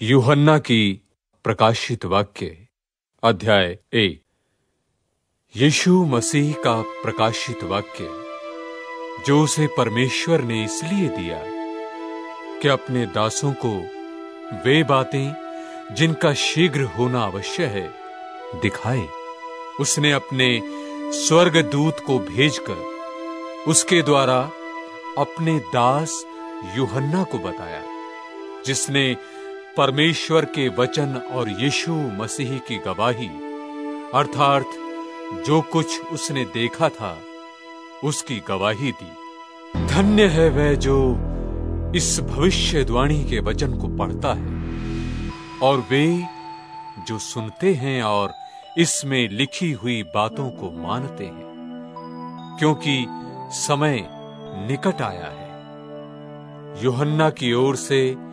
यूहन्ना की प्रकाशित वाक्य, अध्याय एक यीशु मसीह का प्रकाशित वाक्य, जो उसे परमेश्वर ने इसलिए दिया कि अपने दासों को वे बातें जिनका शीघ्र होना अवश्य है, दिखाए। उसने अपने स्वर्ग दूत को भेजकर उसके द्वारा अपने दास यूहन्ना को बताया, जिसने परमेश्वर के वचन और यीशु मसीह की गवाही। अर्थात, जो कुछ उसने देखा था, उसकी गवाही दी। धन्य है वह जो इस भविष्यवाणी के वचन को पढ़ता है। और वे जो सुनते हैं और इसमें लिखी हुई बातों को मानते हैं, क्योंकि समय निकट आया है। योहन्ना की ओर से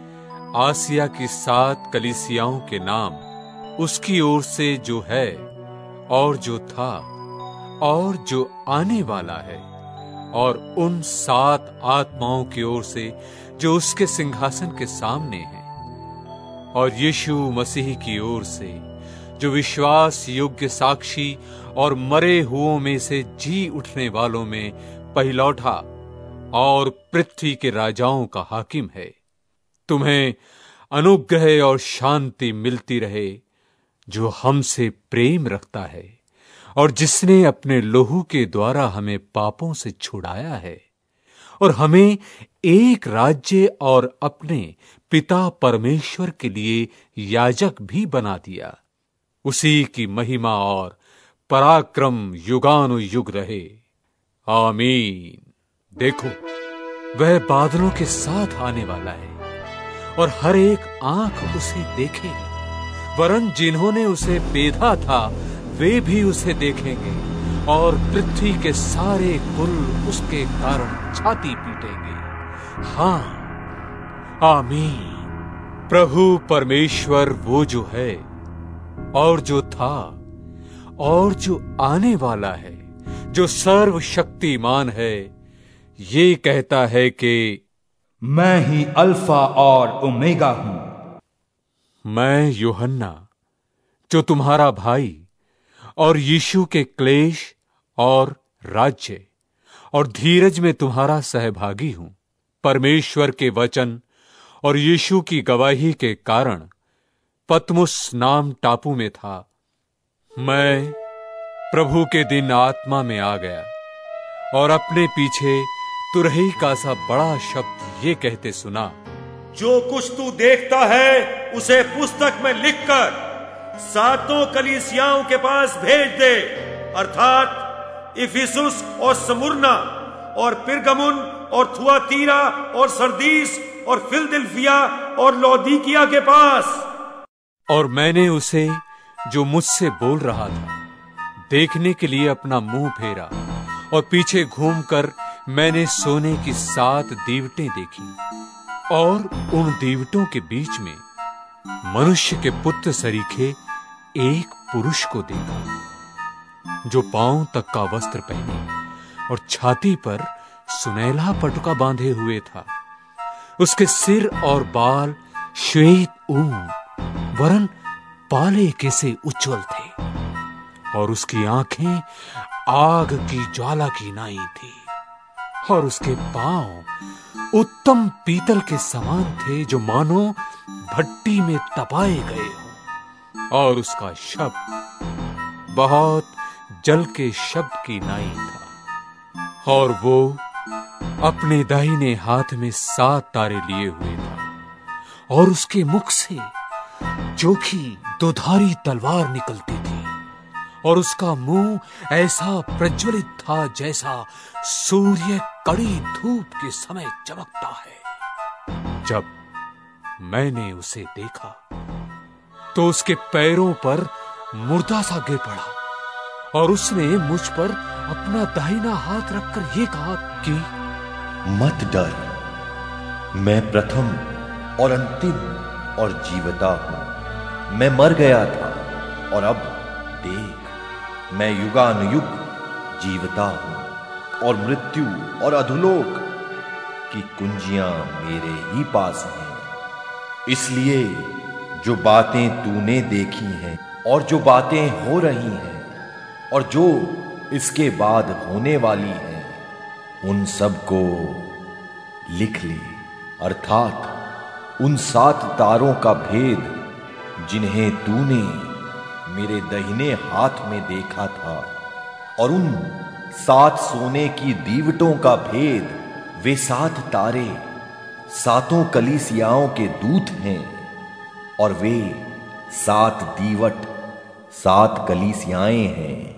आसिया की सात कलिसियाओं के नाम, उसकी ओर से जो है, और जो था, और जो आने वाला है, और उन सात आत्माओं की ओर से जो उसके सिंहासन के सामने है। और यीशु मसीह की ओर से, जो विश्वास योग्य साक्षी और मरे हुओं में से जी उठने वालों में पहलौठा और पृथ्वी के राजाओं का हाकिम है। तुम्हें अनुग्रह और शांति मिलती रहे, जो हमसे प्रेम रखता है, और जिसने अपने लोहू के द्वारा हमें पापों से छुड़ाया है, और हमें एक राज्य और अपने पिता परमेश्वर के लिए याजक भी बना दिया। उसी की महिमा और पराक्रम युगानुयुग रहे। आमीन। देखो, वह बादलों के साथ आने वाला है। और हर एक आँख उसे देखेगी वरन जिन्होंने उसे बेधा था, वे भी उसे देखेंगे और पृथ्वी के सारे कुल उसके कारण छाती पीटेंगे। हाँ आमीन। प्रभु परमेश्वर वो जो है और जो था और जो आने वाला है, जो सर्वशक्तिमान है, ये कहता है कि मैं ही अल्फ़ा और ओमेगा हूँ। मैं योहन्ना, जो तुम्हारा भाई और यीशु के क्लेश और राज्य और धीरज में तुम्हारा सहभागी हूँ। परमेश्वर के वचन और यीशु की गवाही के कारण पतमुस नाम टापू में था। मैं प्रभु के दिन आत्मा में आ गया और अपने पीछे तुरही का सा बड़ा शब्द ये कहते सुना। जो कुछ तू देखता है उसे पुस्तक में लिखकर सातों कलीसियाओं के पास भेज दे। अर्थात इफिसुस और समुरना और पिरगमुन और थुआतीरा और सरदीस और फिलदिल्फिया और लौदीकिया के पास। और मैंने उसे जो मुझसे बोल रहा था देखने के लिए अपना मुँह फेरा और पीछे घूमकर मैंने सोने की सात दीवटें देखी और उन दीवटों के बीच में मनुष्य के पुत्र सरीखे एक पुरुष को देखा, जो पाँव तक का वस्त्र पहने और छाती पर सुनैला पटुका बांधे हुए था। उसके सिर और बाल श्वेत, ऊन, वरन पाले के से उज्जवल थे और उसकी आँखें आग की ज्वाला की नाई थी। और उसके पाँव उत्तम पीतल के समान थे जो मानो भट्टी में तपाए गए हो। और उसका शब्द बहुत जल के शब्द की नाई था। और वो अपने दाहिने हाथ में सात तारे लिए हुए था। और उसके मुख से जोखी दोधारी तलवार निकलती और उसका मुँह ऐसा प्रज्वलित था जैसा सूर्य कड़ी धूप के समय चमकता है। जब मैंने उसे देखा तो उसके पैरों पर मुर्दा सा गिर पड़ा और उसने मुझ पर अपना दाहिना हाथ रखकर यह कहा कि, मत डर। मैं प्रथम और अंतिम और जीवता हूँ। मैं मर गया था और अब देख मैं युगानुयुग जीवता हूँ और मृत्यु और अधुलोक की कुंजियाँ मेरे ही पास हैं। इसलिए जो बातें तूने देखी हैं और जो बातें हो रही हैं और जो इसके बाद होने वाली हैं, उन सबको लिख ले। अर्थात उन सात तारों का भेद जिन्हें तूने मेरे दहिने हाथ में देखा था, और उन सात सोने की दीवटों का भेद, वे सात तारे, सातों कलिसियाओं के दूत हैं, और वे सात दीवट, सात कलीसियाएँ हैं।